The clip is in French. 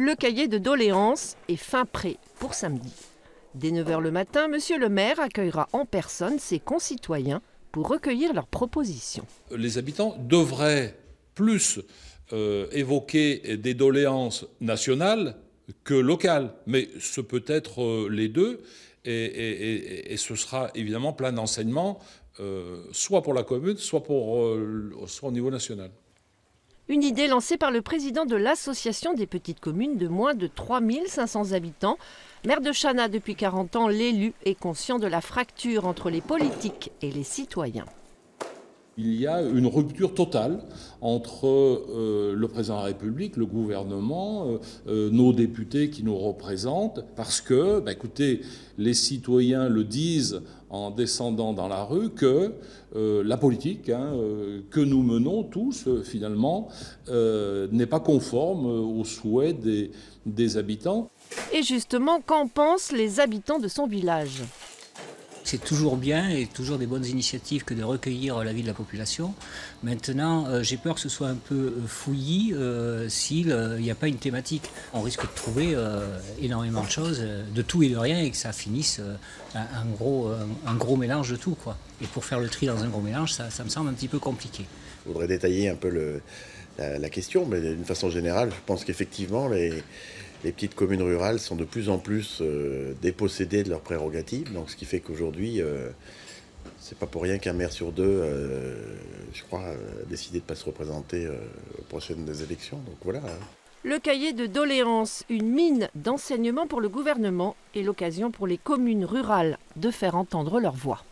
Le cahier de doléances est fin prêt pour samedi. Dès 9h le matin, monsieur le maire accueillera en personne ses concitoyens pour recueillir leurs propositions. Les habitants devraient plus euh, évoquer des doléances nationales que locales, mais ce peut être euh, les deux, et, ce sera évidemment plein d'enseignements, euh, soit pour la commune, soit, soit au niveau national. Une idée lancée par le président de l'Association des petites communes de moins de 3500 habitants. Maire de Chana depuis 40 ans, l'élu est conscient de la fracture entre les politiques et les citoyens il y a une rupture totale entre euh, le président de la République, le gouvernement, euh, euh, nos députés qui nous représentent, parce que, bah, écoutez, les citoyens le disent en descendant dans la rue que la politique hein, que nous menons tous, finalement, n'est pas conforme aux souhaits des, des habitants. Et justement, qu'en pensent les habitants de son village? C'est toujours bien et toujours des bonnes initiatives que de recueillir l'avis de la population. Maintenant, euh, j'ai peur que ce soit un peu euh, fouillis euh, s'il n'y a pas une thématique. On risque de trouver énormément de choses, de tout et de rien, et que ça finisse un, gros, un, gros mélange de tout. Quoi. Et pour faire le tri dans un gros mélange, ça, me semble un petit peu compliqué. Je voudrais détailler un peu la, question, mais d'une façon générale, je pense qu'effectivement, les, les petites communes rurales sont de plus en plus euh, dépossédées de leurs prérogatives. Ce qui fait qu'aujourd'hui, euh, c'est pas pour rien qu'un maire sur deux, euh, je crois, a décidé de ne pas se représenter aux prochaines élections. Donc voilà. Hein. Le cahier de doléances, une mine d'enseignement pour le gouvernement et l'occasion pour les communes rurales de faire entendre leur voix.